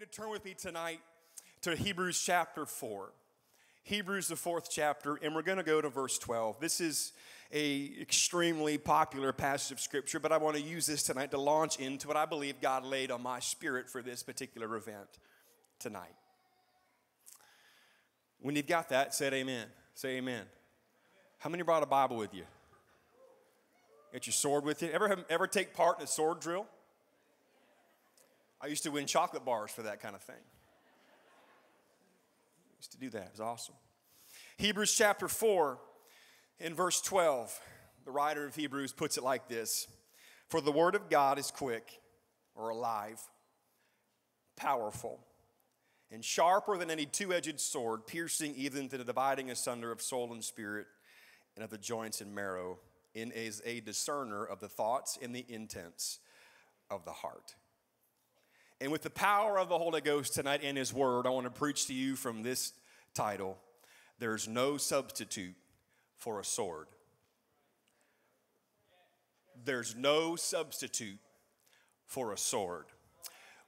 you to turn with me tonight to Hebrews chapter 4. Hebrews, the fourth chapter, and we're going to go to verse 12. This is a extremely popular passage of scripture, but I want to use this tonight to launch into what I believe God laid on my spirit for this particular event tonight. When you've got that, say amen. Say amen. How many brought a Bible with you? Get your sword with you. Ever, ever take part in a sword drill? I used to win chocolate bars for that kind of thing. Used to do that. It was awesome. Hebrews chapter 4 in verse 12, the writer of Hebrews puts it like this For the word of God is quick or alive, powerful, and sharper than any two edged sword, piercing even to the dividing asunder of soul and spirit and of the joints and marrow, and is a discerner of the thoughts and the intents of the heart. And with the power of the Holy Ghost tonight in His Word, I want to preach to you from this title There's no substitute for a sword. There's no substitute for a sword.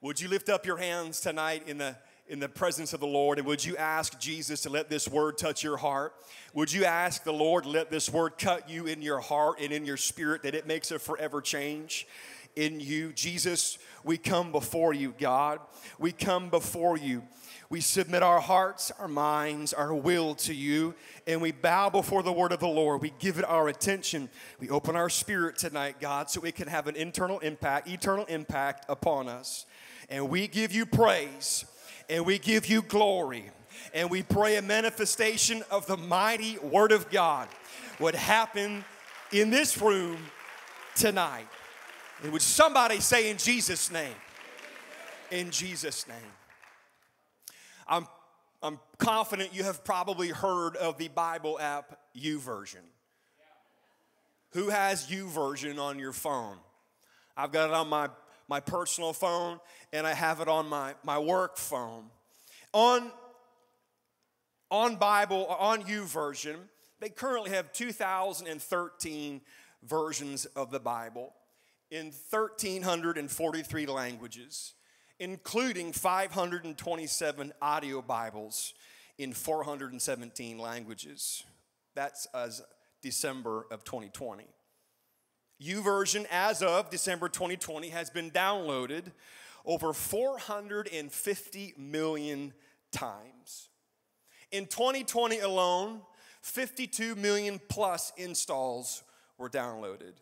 Would you lift up your hands tonight in the in the presence of the Lord and would you ask Jesus to let this word touch your heart? Would you ask the Lord let this word cut you in your heart and in your spirit that it makes a forever change? In you. Jesus, we come before you, God. We come before you. We submit our hearts, our minds, our will to you, and we bow before the word of the Lord. We give it our attention. We open our spirit tonight, God, so it can have an internal impact, eternal impact upon us. And we give you praise and we give you glory. And we pray a manifestation of the mighty word of God would happen in this room tonight. And would somebody say in Jesus' name? In Jesus' name. I'm, I'm confident you have probably heard of the Bible app YouVersion. Who has YouVersion on your phone? I've got it on my, my personal phone and I have it on my, my work phone. On, on Bible, on YouVersion, they currently have 2013 versions of the Bible in 1,343 languages, including 527 audio Bibles in 417 languages. That's as December of 2020. YouVersion, as of December 2020, has been downloaded over 450 million times. In 2020 alone, 52 million plus installs were downloaded.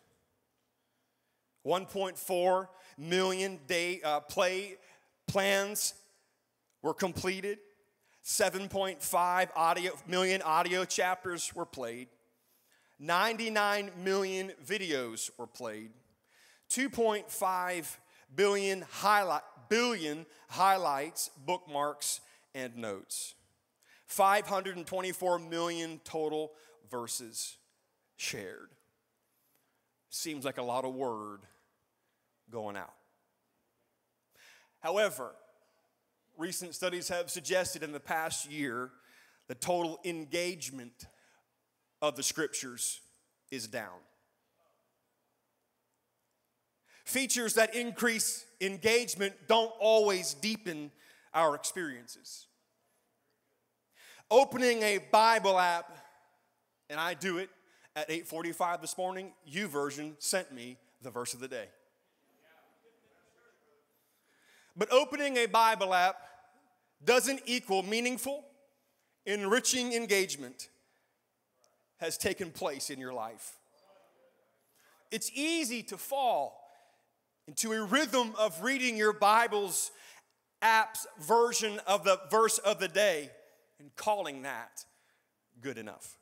1.4 million day uh, play plans were completed. 7.5 audio, million audio chapters were played. 99 million videos were played. 2.5 billion highlight, billion highlights, bookmarks, and notes. 524 million total verses shared. Seems like a lot of word going out. However, recent studies have suggested in the past year the total engagement of the scriptures is down. Features that increase engagement don't always deepen our experiences. Opening a Bible app, and I do it at 8:45 this morning, YouVersion sent me the verse of the day. But opening a Bible app doesn't equal meaningful, enriching engagement has taken place in your life. It's easy to fall into a rhythm of reading your Bible's app's version of the verse of the day and calling that good enough.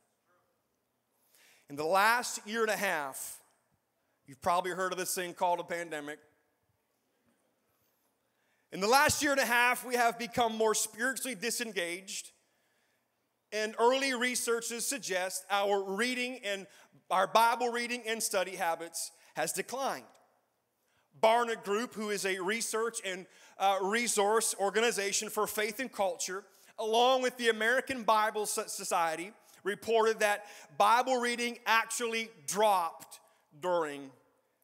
In the last year and a half, you've probably heard of this thing called a pandemic. In the last year and a half, we have become more spiritually disengaged, and early researches suggest our reading and our Bible reading and study habits has declined. Barna Group, who is a research and uh, resource organization for faith and culture, along with the American Bible Society, reported that Bible reading actually dropped during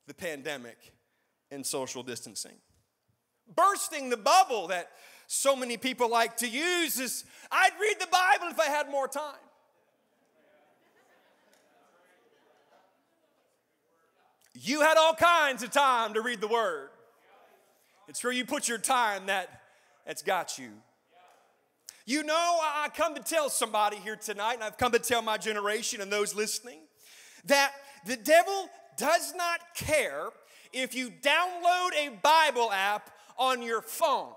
the pandemic and social distancing bursting the bubble that so many people like to use is I'd read the Bible if I had more time. You had all kinds of time to read the Word. It's where you put your time that, that's got you. You know, I come to tell somebody here tonight, and I've come to tell my generation and those listening, that the devil does not care if you download a Bible app on your phone.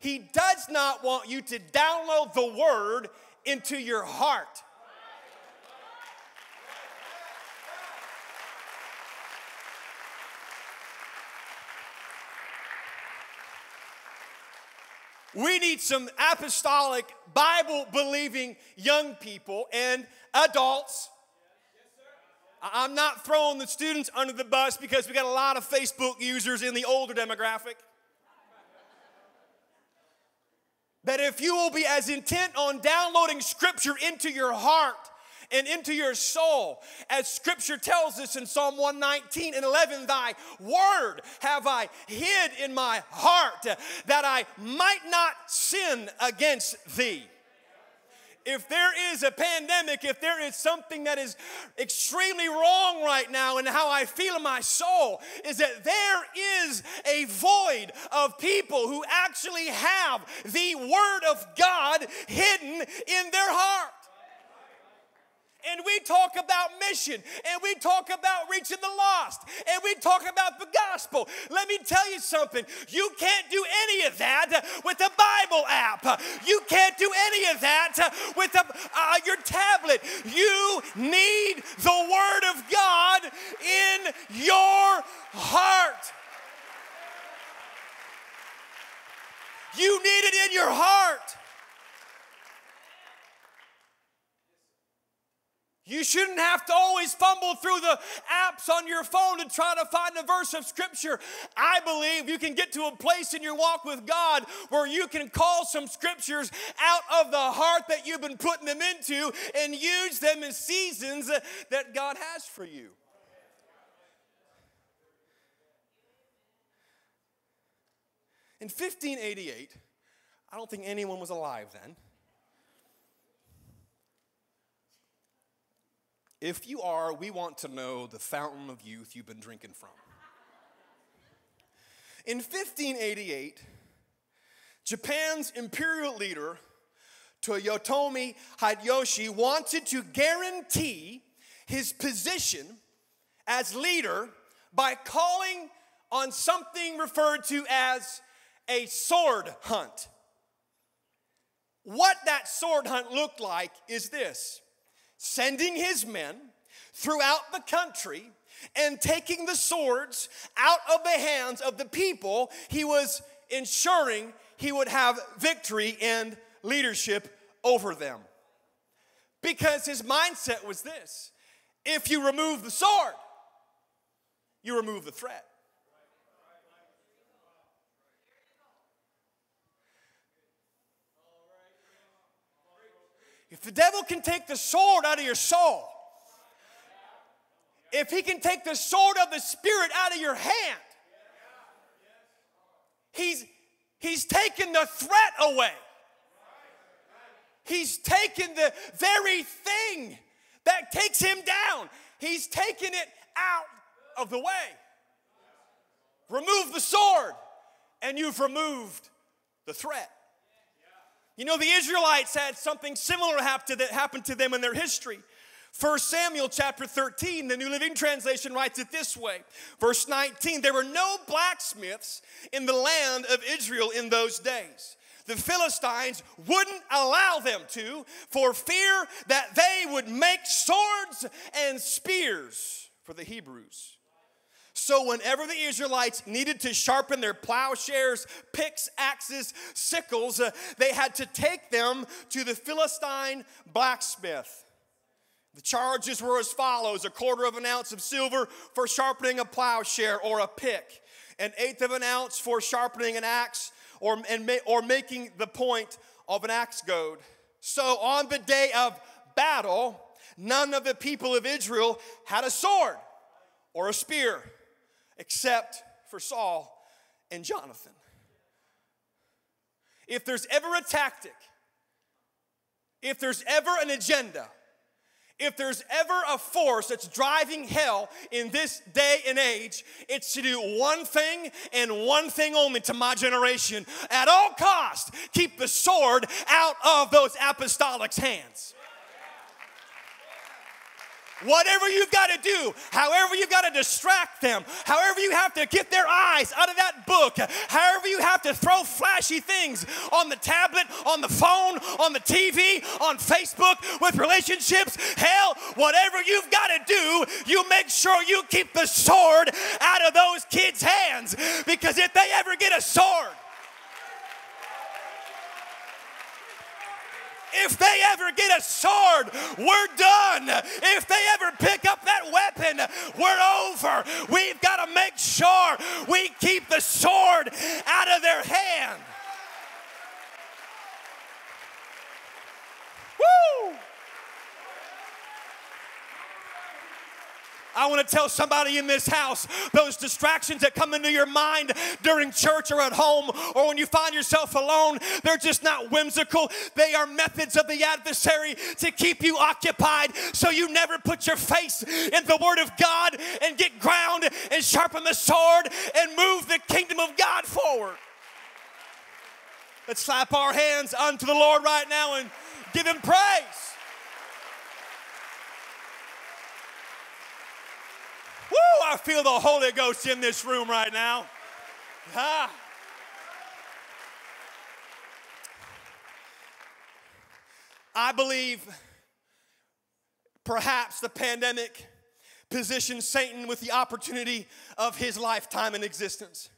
He does not want you to download the Word into your heart. We need some apostolic, Bible believing young people and adults. I'm not throwing the students under the bus because we got a lot of Facebook users in the older demographic. That if you will be as intent on downloading scripture into your heart and into your soul. As scripture tells us in Psalm 119 and 11, Thy word have I hid in my heart that I might not sin against Thee if there is a pandemic, if there is something that is extremely wrong right now and how I feel in my soul, is that there is a void of people who actually have the Word of God hidden in their heart and we talk about mission and we talk about reaching the lost and we talk about the gospel. Let me tell you something. You can't do any of that with a Bible app. You can't do any of that with a, uh, your tablet. You need the Word of God in your heart. You need it in your heart. You shouldn't have to always fumble through the apps on your phone to try to find a verse of scripture. I believe you can get to a place in your walk with God where you can call some scriptures out of the heart that you've been putting them into and use them in seasons that God has for you. In 1588, I don't think anyone was alive then. If you are, we want to know the fountain of youth you've been drinking from. In 1588, Japan's imperial leader, Toyotomi Hideyoshi, wanted to guarantee his position as leader by calling on something referred to as a sword hunt. What that sword hunt looked like is this sending his men throughout the country and taking the swords out of the hands of the people, he was ensuring he would have victory and leadership over them. Because his mindset was this if you remove the sword, you remove the threat. If the devil can take the sword out of your soul, if he can take the sword of the Spirit out of your hand, he's, he's taken the threat away. He's taken the very thing that takes him down, he's taken it out of the way. Remove the sword, and you've removed the threat. You know, the Israelites had something similar happen to them in their history. 1 Samuel chapter 13, the New Living Translation writes it this way. Verse 19 There were no blacksmiths in the land of Israel in those days. The Philistines wouldn't allow them to for fear that they would make swords and spears for the Hebrews. So, whenever the Israelites needed to sharpen their plowshares, picks, axes, sickles, uh, they had to take them to the Philistine blacksmith. The charges were as follows a quarter of an ounce of silver for sharpening a plowshare or a pick, an eighth of an ounce for sharpening an axe or, and, or making the point of an axe goad. So, on the day of battle, none of the people of Israel had a sword or a spear except for Saul and Jonathan. if there's ever a tactic, if there's ever an agenda, if there's ever a force that's driving hell in this day and age, it's to do one thing and one thing only to my generation. At all cost, keep the sword out of those apostolics' hands. Whatever you've got to do, however you've got to distract them, however you have to get their eyes out of that book, however you have to throw flashy things on the tablet, on the phone, on the TV, on Facebook with relationships, hell, whatever you've got to do, you make sure you keep the sword out of those kids' hands. Because if they ever get a sword, If they ever get a sword, we're done. If they ever pick up that weapon, we're over. We've got to make sure we keep the sword out of their hand. Woo! I want to tell somebody in this house those distractions that come into your mind during church or at home or when you find yourself alone, they're just not whimsical. They are methods of the adversary to keep you occupied so you never put your face in the Word of God and get ground and sharpen the sword and move the kingdom of God forward. Let's slap our hands unto the Lord right now and give Him praise. Woo, I feel the Holy Ghost in this room right now. Ah. I believe perhaps the pandemic positioned Satan with the opportunity of his lifetime in existence.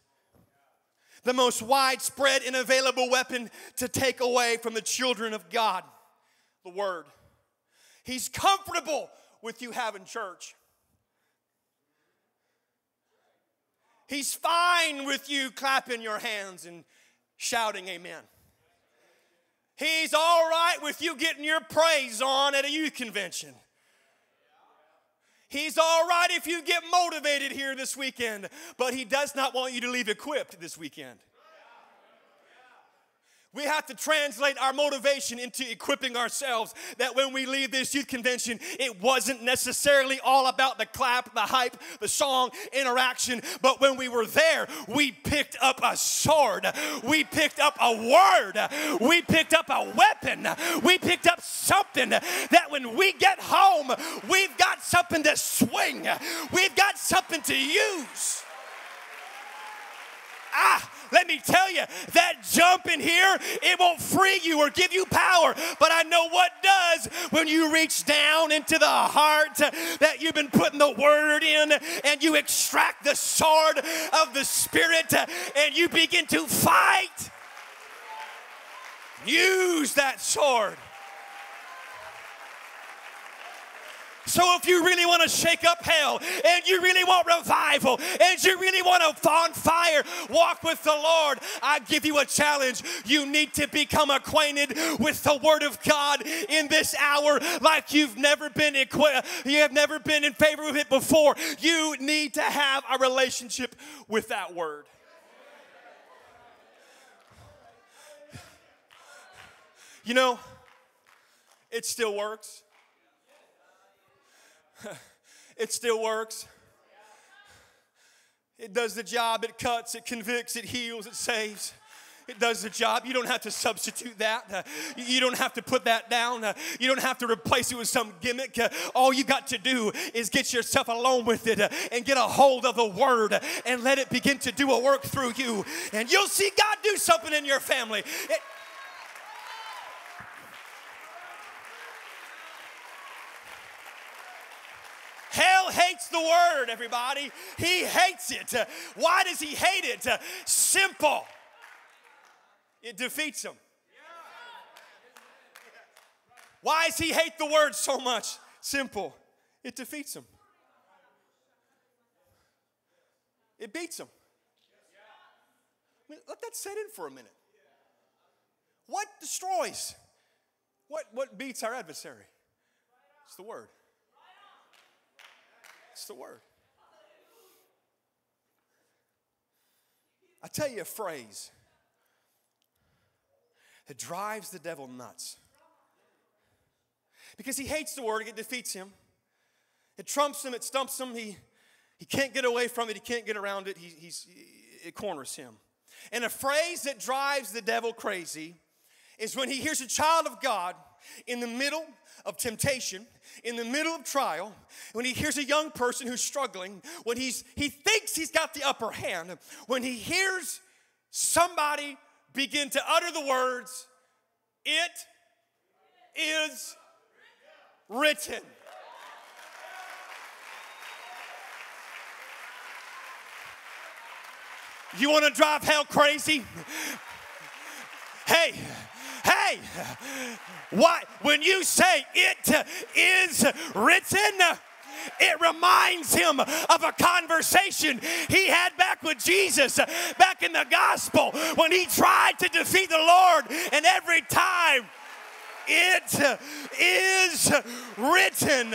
The most widespread and available weapon to take away from the children of God the Word. He's comfortable with you having church. He's fine with you clapping your hands and shouting amen. He's all right with you getting your praise on at a youth convention. He's all right if you get motivated here this weekend, but he does not want you to leave equipped this weekend. We have to translate our motivation into equipping ourselves that when we leave this youth convention, it wasn't necessarily all about the clap, the hype, the song, interaction, but when we were there, we picked up a sword, we picked up a word, we picked up a weapon, we picked up something that when we get home, we've got something to swing, we've got something to use. Ah, let me tell you, that jump in here, it won't free you or give you power. But I know what does when you reach down into the heart that you've been putting the word in and you extract the sword of the Spirit and you begin to fight. Use that sword. So if you really want to shake up hell and you really want revival and you really want to on fire walk with the Lord, I give you a challenge. You need to become acquainted with the Word of God in this hour like you've never been equi- you have never been in favor of it before. You need to have a relationship with that Word. You know, it still works. it still works. It does the job, it cuts, it convicts, it heals, it saves. It does the job. You don't have to substitute that. You don't have to put that down. You don't have to replace it with some gimmick. All you got to do is get yourself alone with it and get a hold of the word and let it begin to do a work through you. And you'll see God do something in your family. It, Hates the word, everybody. He hates it. Why does he hate it? Simple. It defeats him. Why does he hate the word so much? Simple. It defeats him. It beats him. I mean, let that set in for a minute. What destroys? What, what beats our adversary? It's the word. It's the word. I tell you a phrase. that drives the devil nuts. Because he hates the word, it defeats him. It trumps him, it stumps him. He, he can't get away from it, he can't get around it. He, he's, it corners him. And a phrase that drives the devil crazy is when he hears a child of God in the middle of temptation, in the middle of trial, when he hears a young person who's struggling, when he's, he thinks he's got the upper hand, when he hears somebody begin to utter the words, It is written. You want to drive hell crazy? Hey, hey, what? When you say it is written, it reminds him of a conversation he had back with Jesus back in the gospel when he tried to defeat the Lord, and every time it is written.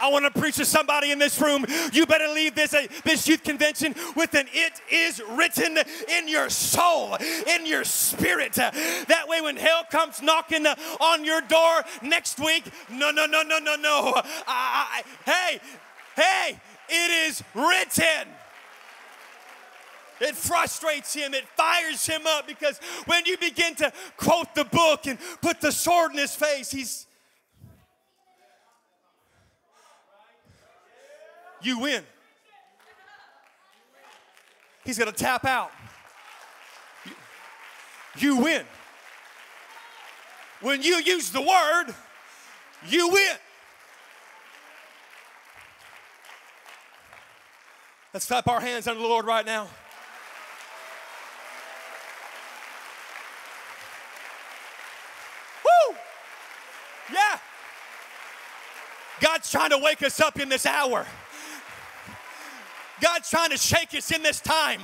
I want to preach to somebody in this room. You better leave this, uh, this youth convention with an it is written in your soul, in your spirit. That way, when hell comes knocking on your door next week, no, no, no, no, no, no. I, I, hey, hey, it is written. It frustrates him, it fires him up because when you begin to quote the book and put the sword in his face, he's you win. He's going to tap out. You win. When you use the word, you win. Let's clap our hands unto the Lord right now. Woo! Yeah. God's trying to wake us up in this hour. God's trying to shake us in this time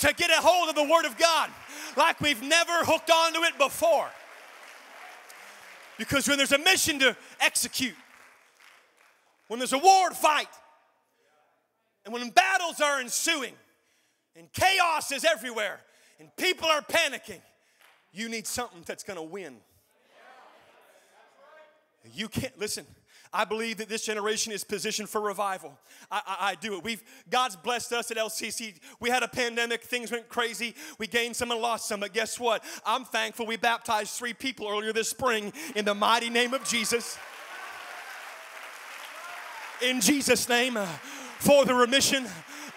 to get a hold of the Word of God like we've never hooked onto it before. Because when there's a mission to execute, when there's a war to fight, and when battles are ensuing, and chaos is everywhere, and people are panicking, you need something that's gonna win. You can't, listen, I believe that this generation is positioned for revival. I, I, I, do it. We've God's blessed us at LCC. We had a pandemic, things went crazy. We gained some and lost some, but guess what? I'm thankful we baptized three people earlier this spring in the mighty name of Jesus. In Jesus' name, uh, for the remission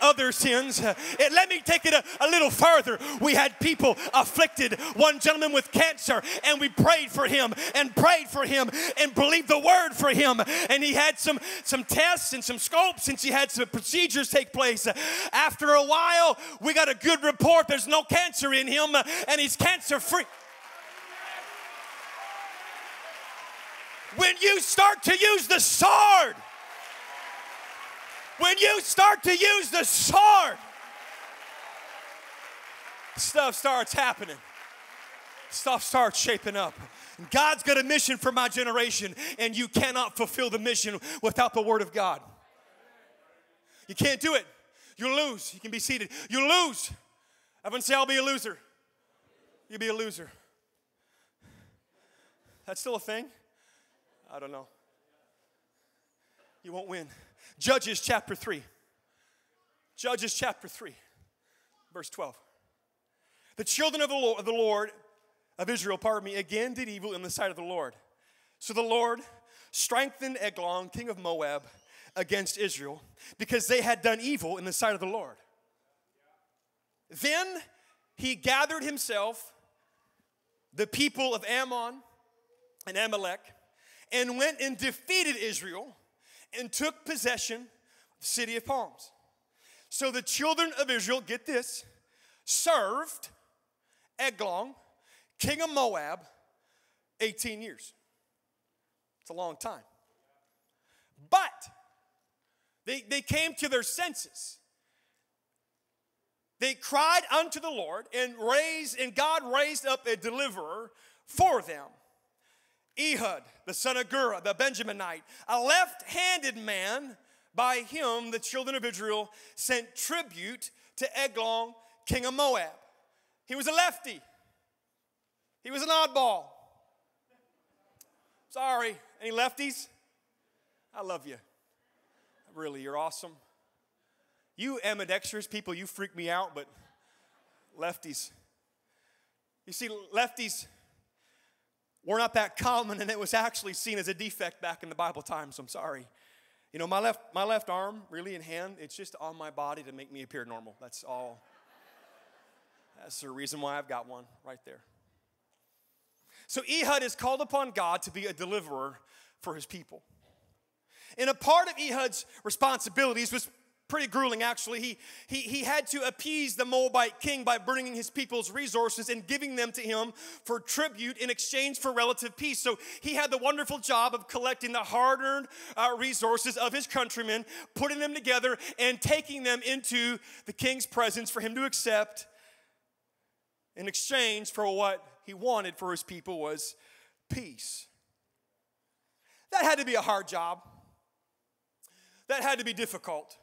of their sins. Let me take it a, a little further. We had people afflicted, one gentleman with cancer, and we prayed for him and prayed for him and believed the word for him. And he had some, some tests and some scopes, and he had some procedures take place. After a while, we got a good report. There's no cancer in him, and he's cancer free. When you start to use the sword, when you start to use the sword, stuff starts happening. Stuff starts shaping up. God's got a mission for my generation, and you cannot fulfill the mission without the Word of God. You can't do it. You lose. You can be seated. You lose. Everyone say, I'll be a loser. You'll be a loser. That's still a thing? I don't know. You won't win. Judges chapter 3. Judges chapter 3, verse 12. The children of the Lord, of the Lord of Israel, pardon me, again did evil in the sight of the Lord. So the Lord strengthened Eglon, king of Moab, against Israel because they had done evil in the sight of the Lord. Then he gathered himself the people of Ammon and Amalek and went and defeated Israel and took possession of the city of palms. So the children of Israel, get this, served Eglon, king of Moab, 18 years. It's a long time. But they, they came to their senses. They cried unto the Lord and raised, and God raised up a deliverer for them. Ehud, the son of Gera, the Benjaminite, a left handed man, by him the children of Israel sent tribute to Eglon, king of Moab. He was a lefty. He was an oddball. Sorry. Any lefties? I love you. Really, you're awesome. You ambidextrous people, you freak me out, but lefties. You see, lefties were not that common, and it was actually seen as a defect back in the Bible times. I'm sorry. You know, my left, my left arm, really in hand, it's just on my body to make me appear normal. That's all. That's the reason why I've got one right there. So Ehud is called upon God to be a deliverer for his people. And a part of Ehud's responsibilities was pretty grueling actually. He, he, he had to appease the Moabite king by bringing his people's resources and giving them to him for tribute in exchange for relative peace. So he had the wonderful job of collecting the hard earned uh, resources of his countrymen, putting them together, and taking them into the king's presence for him to accept in exchange for what he wanted for his people was peace. That had to be a hard job. That had to be difficult.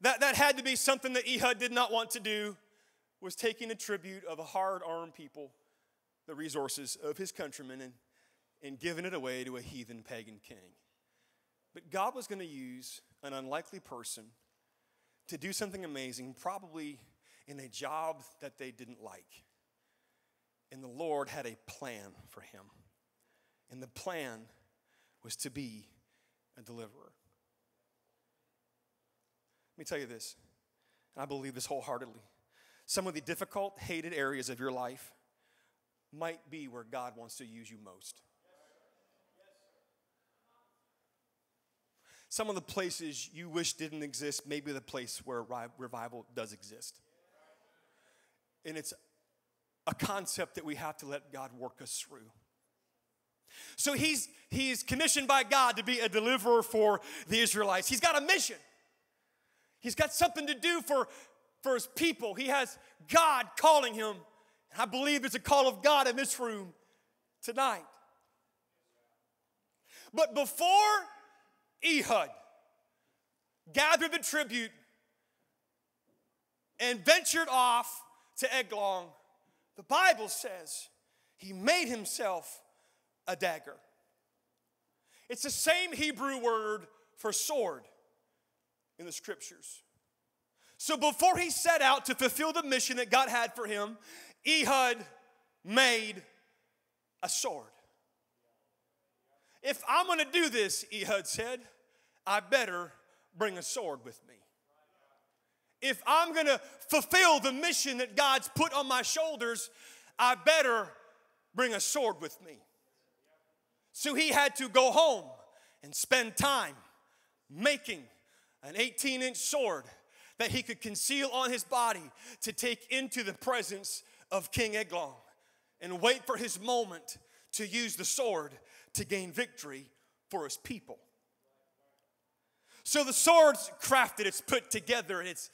That, that had to be something that Ehud did not want to do, was taking a tribute of a hard-armed people, the resources of his countrymen, and, and giving it away to a heathen pagan king. But God was going to use an unlikely person to do something amazing, probably in a job that they didn't like. And the Lord had a plan for him. And the plan was to be a deliverer. Let me tell you this, and I believe this wholeheartedly. Some of the difficult, hated areas of your life might be where God wants to use you most. Some of the places you wish didn't exist may be the place where revival does exist. And it's a concept that we have to let God work us through. So he's, he's commissioned by God to be a deliverer for the Israelites. He's got a mission. He's got something to do for, for his people. He has God calling him. And I believe there's a call of God in this room tonight. But before Ehud gathered the tribute and ventured off to Eglon, the Bible says he made himself a dagger. It's the same Hebrew word for sword in the scriptures. So before he set out to fulfill the mission that God had for him, Ehud made a sword. If I'm gonna do this, Ehud said, I better bring a sword with me. If I'm gonna fulfill the mission that God's put on my shoulders, I better bring a sword with me. So he had to go home and spend time making an 18 inch sword that he could conceal on his body to take into the presence of King Eglon and wait for his moment to use the sword to gain victory for his people. So the sword's crafted, it's put together, and it's,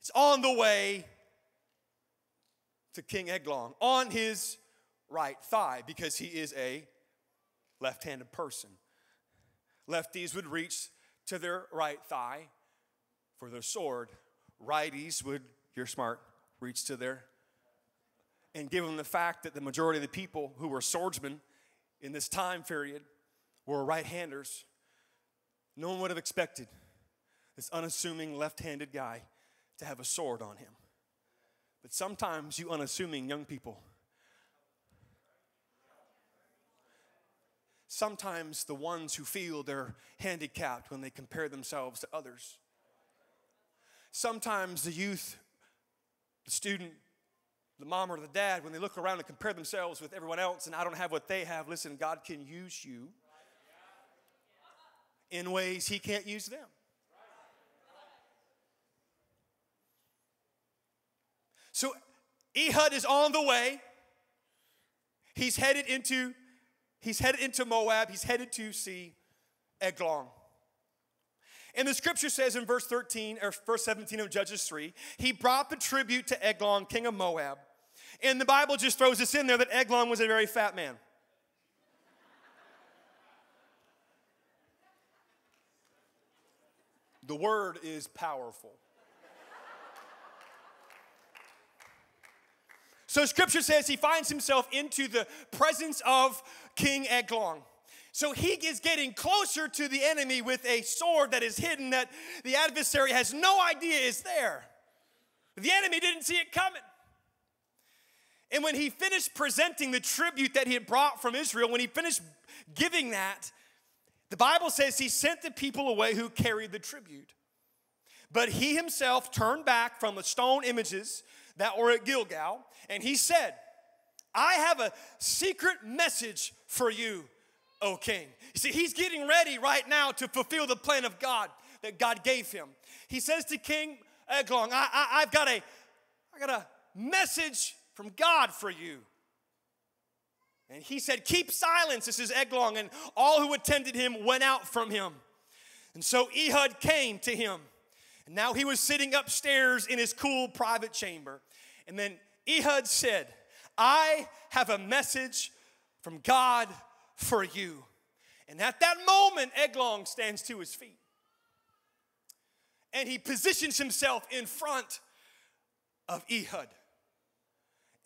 it's on the way to King Eglon on his right thigh because he is a left handed person. Lefties would reach to their right thigh for their sword. Righties would, you're smart, reach to their. And given the fact that the majority of the people who were swordsmen in this time period were right handers, no one would have expected this unassuming left handed guy to have a sword on him. But sometimes you unassuming young people sometimes the ones who feel they're handicapped when they compare themselves to others. Sometimes the youth, the student, the mom or the dad, when they look around and compare themselves with everyone else and I don't have what they have, listen, God can use you in ways He can't use them. So Ehud is on the way. He's headed into He's headed into Moab, he's headed to see Eglon. And the scripture says in verse 13 or verse 17 of Judges 3, he brought the tribute to Eglon, king of Moab. And the Bible just throws this in there that Eglon was a very fat man. The word is powerful. So scripture says he finds himself into the presence of King Eglon. So he is getting closer to the enemy with a sword that is hidden that the adversary has no idea is there. The enemy didn't see it coming. And when he finished presenting the tribute that he had brought from Israel, when he finished giving that, the Bible says he sent the people away who carried the tribute. But he himself turned back from the stone images that were at Gilgal, and he said, I have a secret message for you, O king. You see, he's getting ready right now to fulfill the plan of God that God gave him. He says to King Eglon, I, I, I've got a, I got a message from God for you. And he said, Keep silence. This is Eglon. And all who attended him went out from him. And so Ehud came to him. And now he was sitting upstairs in his cool private chamber. And then Ehud said, I have a message from God for you. And at that moment, Eglon stands to his feet. And he positions himself in front of Ehud.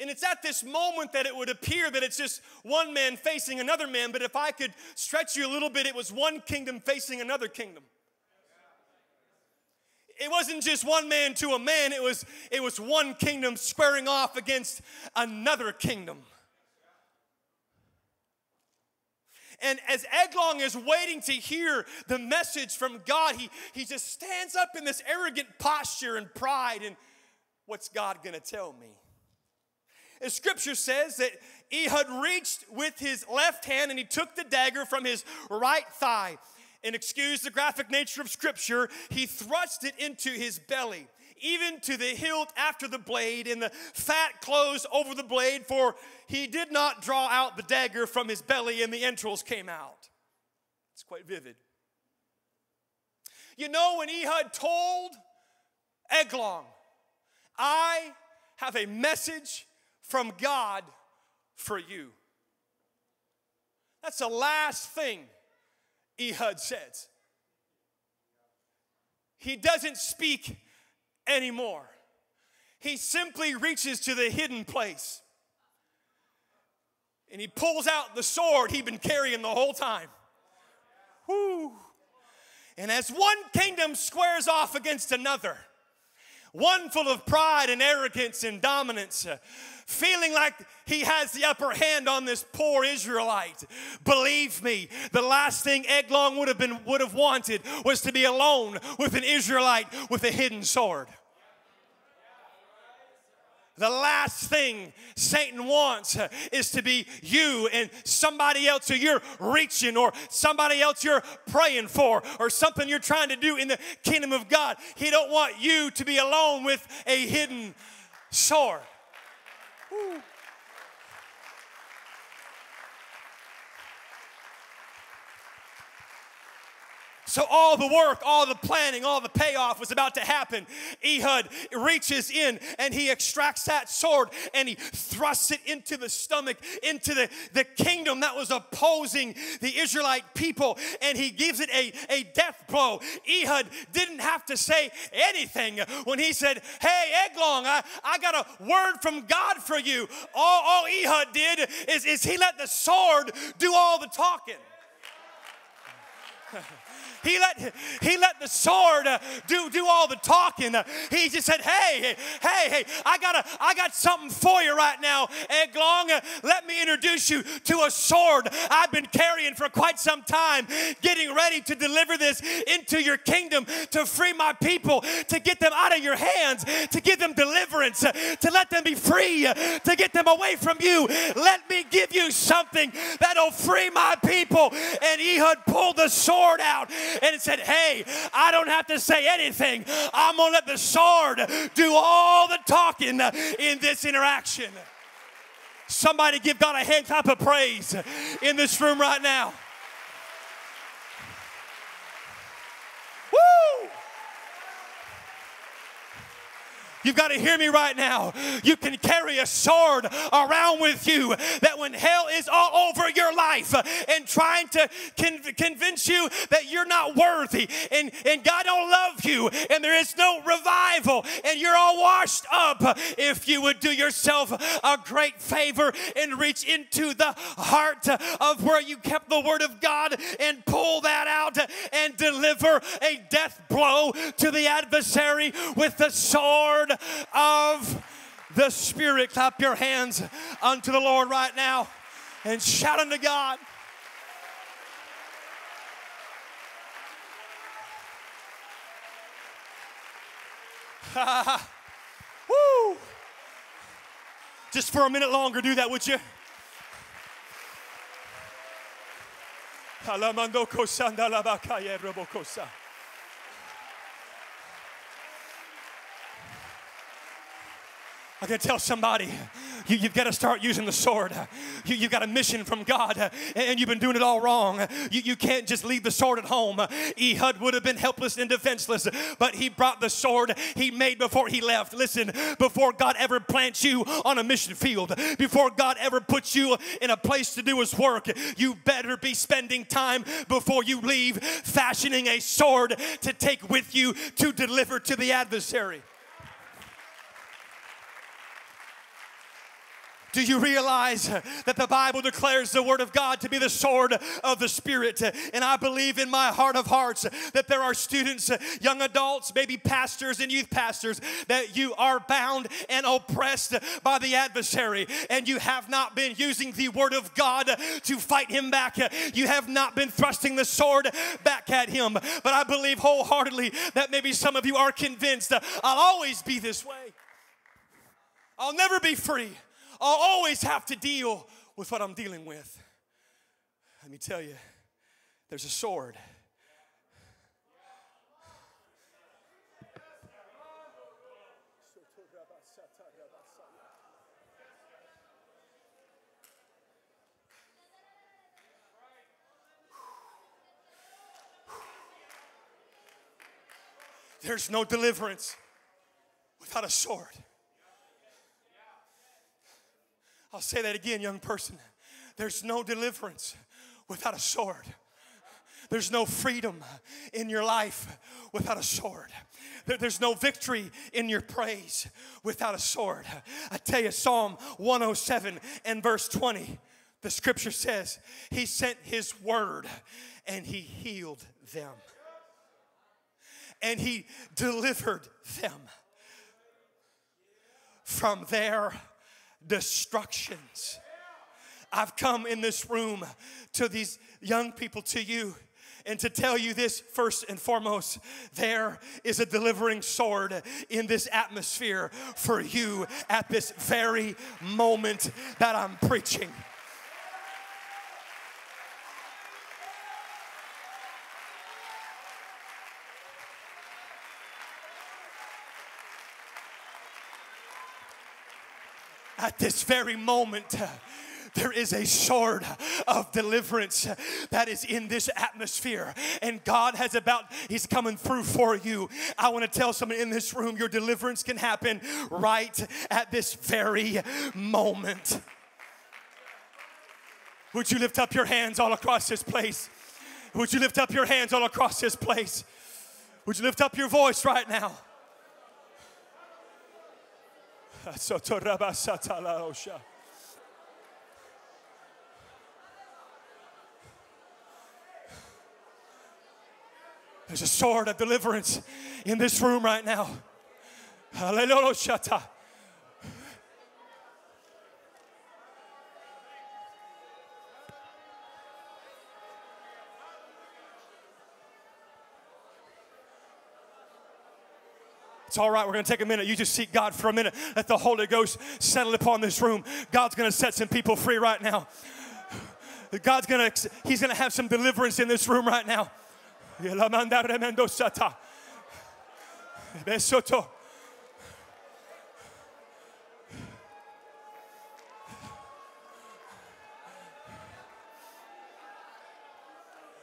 And it's at this moment that it would appear that it's just one man facing another man, but if I could stretch you a little bit, it was one kingdom facing another kingdom. It wasn't just one man to a man, it was, it was one kingdom squaring off against another kingdom. And as Eglon is waiting to hear the message from God, he, he just stands up in this arrogant posture and pride. And what's God gonna tell me? As scripture says that Ehud reached with his left hand and he took the dagger from his right thigh. And excuse the graphic nature of scripture, he thrust it into his belly, even to the hilt after the blade, and the fat closed over the blade, for he did not draw out the dagger from his belly, and the entrails came out. It's quite vivid. You know, when Ehud told Eglon, I have a message from God for you. That's the last thing Ehud says. He doesn't speak anymore. He simply reaches to the hidden place and he pulls out the sword he'd been carrying the whole time. Whoo. And as one kingdom squares off against another, one full of pride and arrogance and dominance, uh, feeling like he has the upper hand on this poor Israelite. Believe me, the last thing Eglon would have been would have wanted was to be alone with an Israelite with a hidden sword. The last thing Satan wants uh, is to be you and somebody else who you're reaching or somebody else you're praying for or something you're trying to do in the kingdom of God. He don't want you to be alone with a hidden sword. So, all the work, all the planning, all the payoff was about to happen. Ehud reaches in and he extracts that sword and he thrusts it into the stomach, into the, the kingdom that was opposing the Israelite people, and he gives it a, a death blow. Ehud didn't have to say anything when he said, Hey, Eglon, I, I got a word from God for you. All, all Ehud did is, is he let the sword do all the talking. He let, he let the sword uh, do, do all the talking. Uh, he just said, hey, hey, hey, I got, a, I got something for you right now, Eglon. Uh, let me introduce you to a sword I've been carrying for quite some time, getting ready to deliver this into your kingdom to free my people, to get them out of your hands, to give them deliverance, to let them be free, to get them away from you. Let me give you something that'll free my people. And Ehud pulled the sword out and it said, Hey, I don't have to say anything. I'm going to let the sword do all the talking in this interaction. Somebody give God a hand clap of praise in this room right now. You've got to hear me right now. You can carry a sword around with you that when hell is all over your life uh, and trying to con- convince you that you're not worthy and, and God don't love you and there is no revival and you're all washed up, if you would do yourself a great favor and reach into the heart of where you kept the word of God and pull that out and deliver a death blow to the adversary with the sword of the Spirit. Clap your hands unto the Lord right now and shout unto God. Woo! Just for a minute longer, do that, would you? Alamando. I gotta tell somebody, you, have got to start using the sword. You, have got a mission from God, and you've been doing it all wrong. You, you can't just leave the sword at home. Ehud would have been helpless and defenseless, but he brought the sword he made before he left. Listen, before God ever plants you on a mission field, before God ever puts you in a place to do his work, you better be spending time before you leave fashioning a sword to take with you to deliver to the adversary. Do you realize that the Bible declares the Word of God to be the sword of the Spirit? And I believe in my heart of hearts that there are students, young adults, maybe pastors and youth pastors, that you are bound and oppressed by the adversary, and you have not been using the Word of God to fight him back. You have not been thrusting the sword back at him. But I believe wholeheartedly that maybe some of you are convinced I'll always be this way, I'll never be free. I'll always have to deal with what I'm dealing with. Let me tell you, there's a sword. There's no deliverance without a sword. I'll say that again, young person. There's no deliverance without a sword. There's no freedom in your life without a sword. There's no victory in your praise without a sword. I tell you, Psalm 107 and verse 20, the scripture says, He sent His word and He healed them. And He delivered them from their destructions. I've come in this room to these young people, to you, and to tell you this first and foremost there is a delivering sword in this atmosphere for you at this very moment that I'm preaching. At this very moment there is a sword of deliverance that is in this atmosphere. And god has about he's coming through for you. I want to tell someone in this room your deliverance can happen right at this very moment. Would you lift up your hands all across this place? Would you lift up your hands all across this place? Would you lift up your voice right now there's a sword of deliverance in this room right now. Hallelujah. It's all right. We're going to take a minute. You just seek God for a minute. Let the Holy Ghost settle upon this room. God's going to set some people free right now. God's going to, He's going to have some deliverance in this room right now.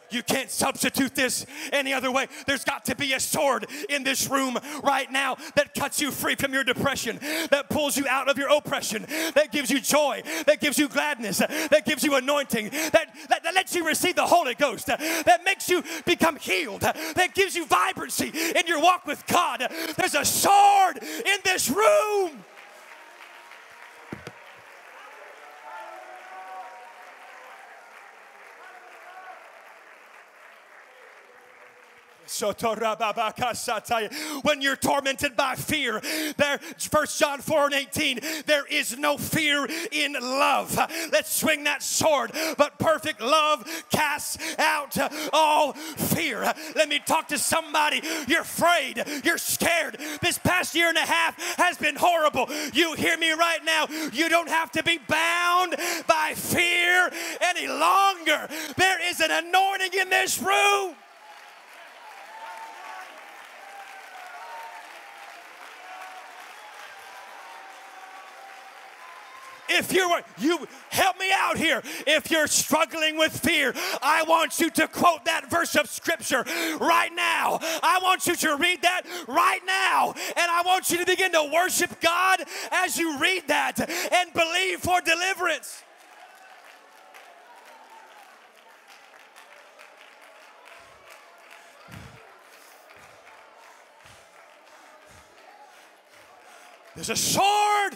You can't substitute this any other way. There's got to be a sword in this room right now that cuts you free from your depression, that pulls you out of your oppression, that gives you joy, that gives you gladness, that gives you anointing, that, that, that lets you receive the Holy Ghost, that makes you become healed, that gives you vibrancy in your walk with God. There's a sword in this room. When you're tormented by fear, there, 1 John 4 and 18, there is no fear in love. Let's swing that sword. But perfect love casts out all fear. Let me talk to somebody. You're afraid, you're scared. This past year and a half has been horrible. You hear me right now. You don't have to be bound by fear any longer. There is an anointing in this room. If you're, you help me out here. If you're struggling with fear, I want you to quote that verse of scripture right now. I want you to read that right now. And I want you to begin to worship God as you read that and believe for deliverance. There's a sword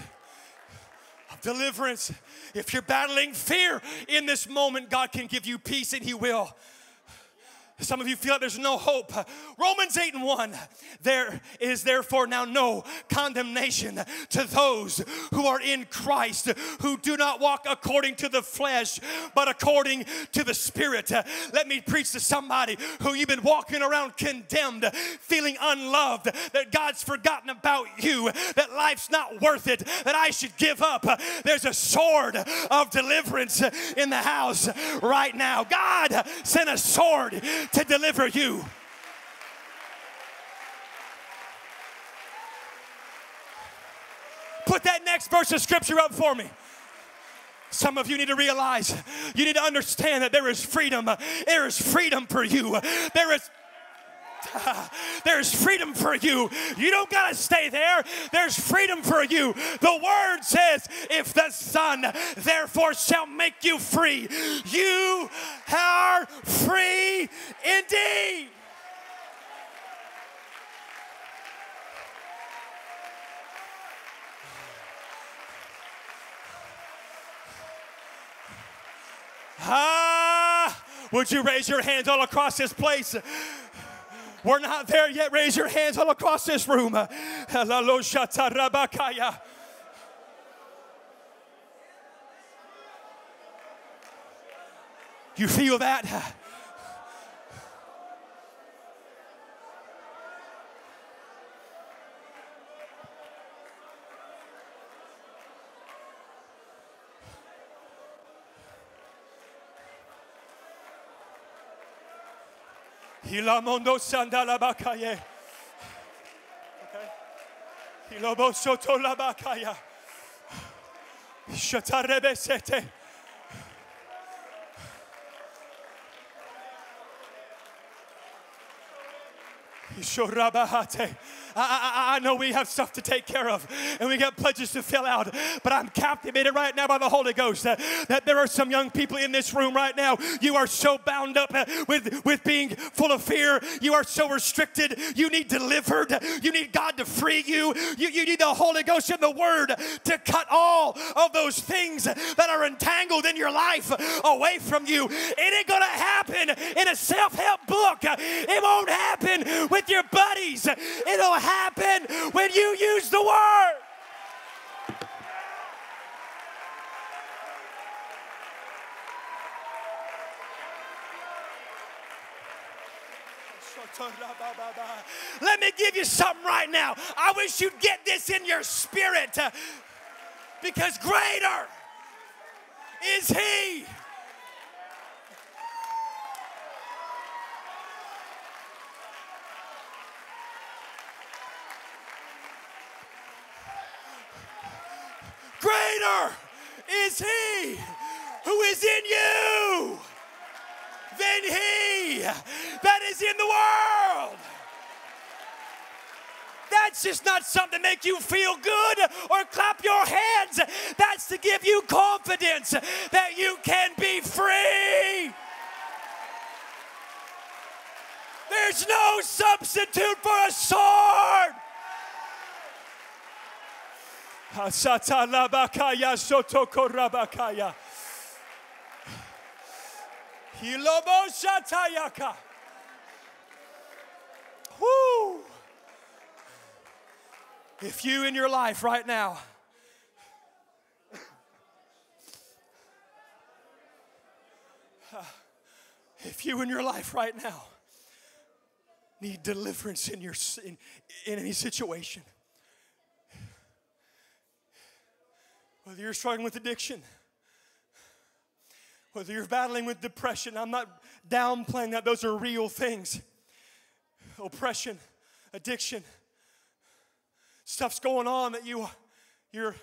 deliverance. If you're battling fear in this moment, God can give you peace and He will. Some of you feel like there's no hope. Romans 8 and 1. There is therefore now no condemnation to those who are in Christ, who do not walk according to the flesh, but according to the Spirit. Let me preach to somebody who you've been walking around condemned, feeling unloved, that God's forgotten about you, that life's not worth it, that I should give up. There's a sword of deliverance in the house right now. God sent a sword to deliver you. Put that next verse of scripture up for me. Some of you need to realize, you need to understand that there is freedom. There is freedom for you. There is There's freedom for you. You don't got to stay there. There's freedom for you. The word says, if the Son therefore shall make you free, you are free indeed. Ah, would you raise your hands all across this place? We're not there yet. Raise your hands all across this room. You feel that? Hilamondo sandala bakaye. Okay. Hilobo soto la bakaya. Shatarebe sete. I, I, I, know we have stuff to take care of and we got pledges to fill out, but I'm captivated right now by the Holy Ghost that, that there are some young people in this room right now. You are so bound up uh, with, with being full of fear. You are so restricted. You need delivered. You need God to free you. You, you need the Holy Ghost and the Word to cut all of those things that are entangled in your life away from you. It ain't going to happen in a self help book, it won't happen with your buddies. It'll happen when you use the word. Let me give you something right now. I wish you'd get this in your spirit uh, because greater is He Greater is He who is in you than he that is in the world. That's just not something to make you feel good or clap your hands. That's to give you confidence that you can be free. There's no substitute for a sword. If you in your life right now, if you in your life right now need deliverance in your in, in any situation, whether you're struggling with addiction, whether you're battling with depression, I'm not downplaying that, those are real things. Oppression, addiction, stuff's going on that you you're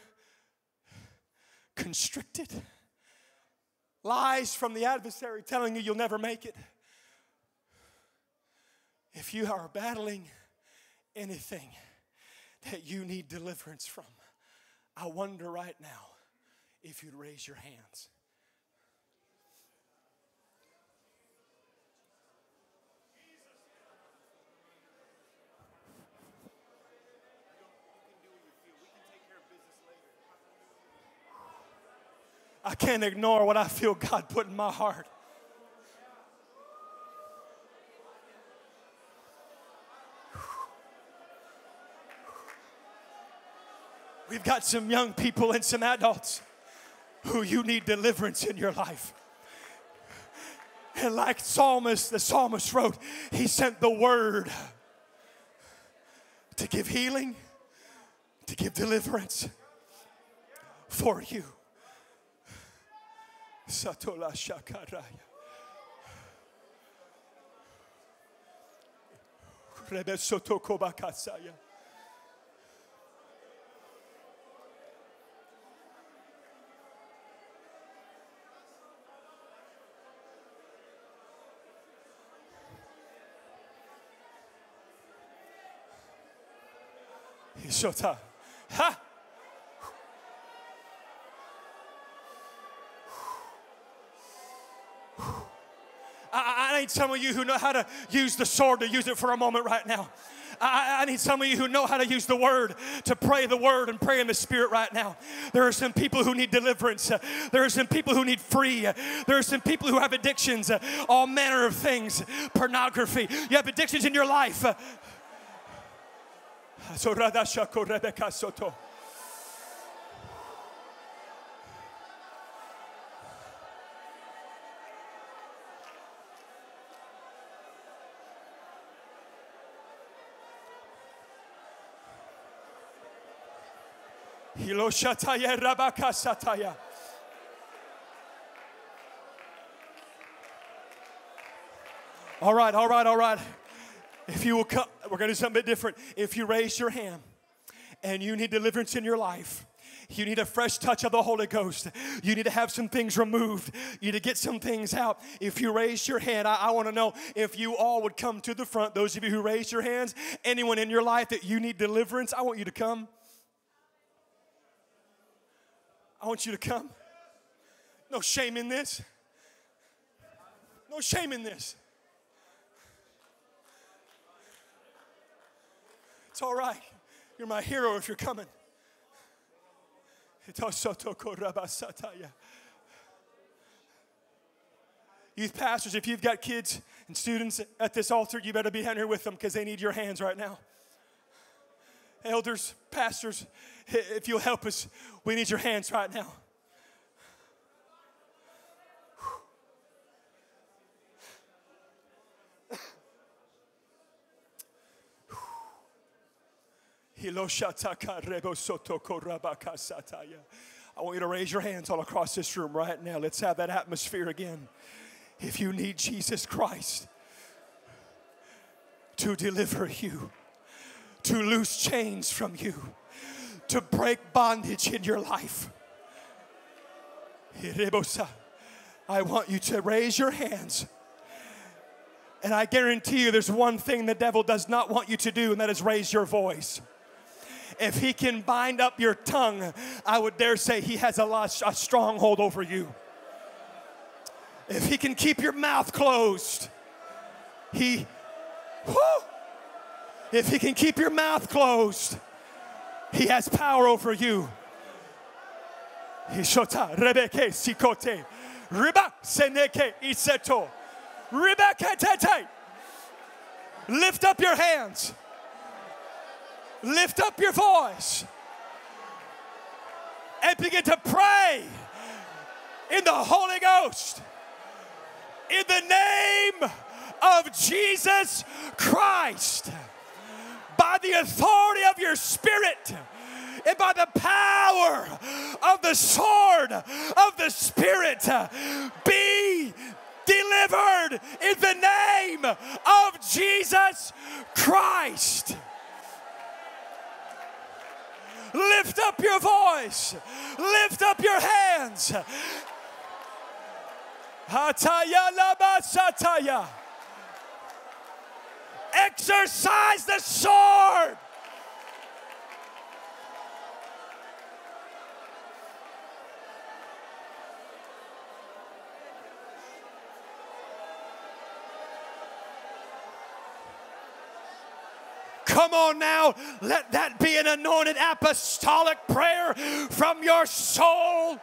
constricted. Lies from the adversary telling you you'll never make it. If you are battling anything that you need deliverance from, I wonder right now if you'd raise your hands. I can't ignore what I feel God put in my heart. We've got some young people and some adults who you need deliverance in your life. And like psalmist, the psalmist wrote, he sent the word to give healing, to give deliverance for you. Satola Shakaraya. Rebesoto Kobakasaya. Ishota. Ha! I, I need some of you who know how to use the sword to use it for a moment right now. I, I, need some of you who know how to use the word to pray the word and pray in the spirit right now. There are some people who need deliverance. There are some people who need free. There are some people who have addictions, all manner of things, pornography. You have addictions in your life. Hiloshataya Rabakasataya. All right, all right, all right. If you will come, we're going to do something different. If you raise your hand and you need deliverance in your life, you need a fresh touch of the Holy Ghost. You need to have some things removed. You need to get some things out. If you raise your hand, I, I want to know if you all would come to the front. Those of you who raise your hands, anyone in your life that you need deliverance, I want you to come. I want you to come. No shame in this. No shame in this. It's all right. You're my hero if you're coming. Youth pastors, if you've got kids and students at this altar, you better be down here with them because they need your hands right now. Elders, pastors, if you'll help us, we need your hands right now. I want you to raise your hands all across this room right now. Let's have that atmosphere again. If you need Jesus Christ to deliver you, to loose chains from you, to break bondage in your life, I want you to raise your hands And I guarantee you, there's one thing the devil does not want you to do, and that is raise your voice. If he can bind up your tongue, I would dare say he has a, lot, a stronghold over you. If he can keep your mouth closed, he, if he can keep your mouth closed, he has power over you. Hishota rebeke sikote riba seneke iseto ribeke tete. Lift up your hands. Lift up your voice and begin to pray in the Holy Ghost. In the name of Jesus Christ, by the authority of your Spirit and by the power of the sword of the Spirit, be delivered in the name of Jesus Christ. Lift up your voice. Lift up your hands. Hataya. Exercise the sword. Come on now, let that be an anointed apostolic prayer from your soul.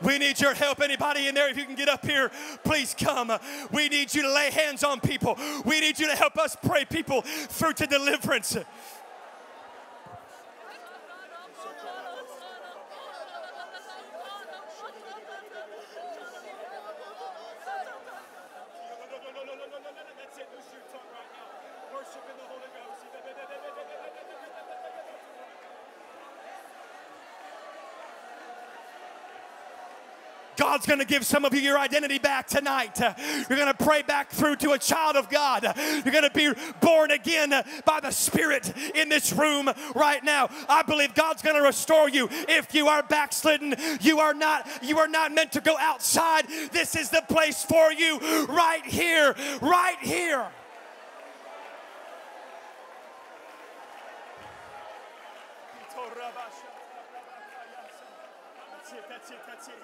We need your help. Anybody in there, if you can get up here, please come. We need you to lay hands on people. We need you to help us pray people through to deliverance. God's going to give some of you your identity back tonight. You're going to pray back through to a child of God. You're going to be born again by the Spirit in this room right now. I believe God's going to restore you. If you are backslidden, you are not you are not meant to go outside. This is the place for you right here, right here. That's it, that's it,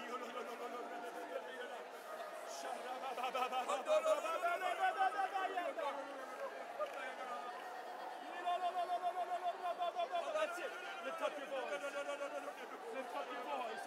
Lift up your voice. Lift up your voice.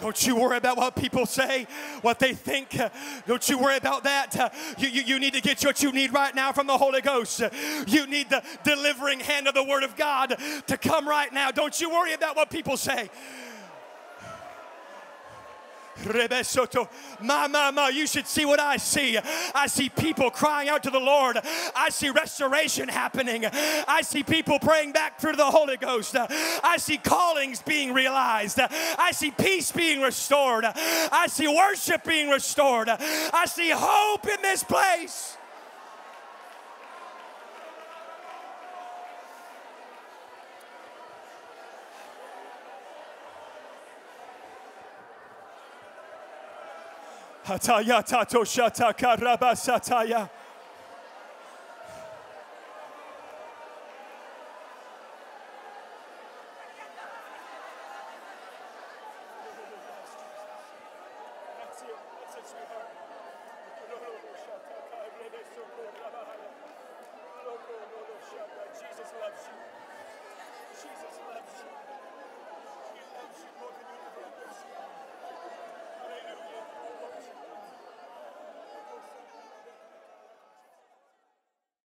Don't you worry about what people say, what they think. Don't you worry about that. You, you, you need to get what you need right now from the Holy Ghost. You need the delivering hand of the Word of God to come right now. Don't you worry about what people say. Ma, ma, ma, you should see what I see. I see people crying out to the Lord. I see restoration happening. I see people praying back through the Holy Ghost. I see callings being realized. I see peace being restored. I see worship being restored. I see hope in this place. Hataya tato shata karaba sataya.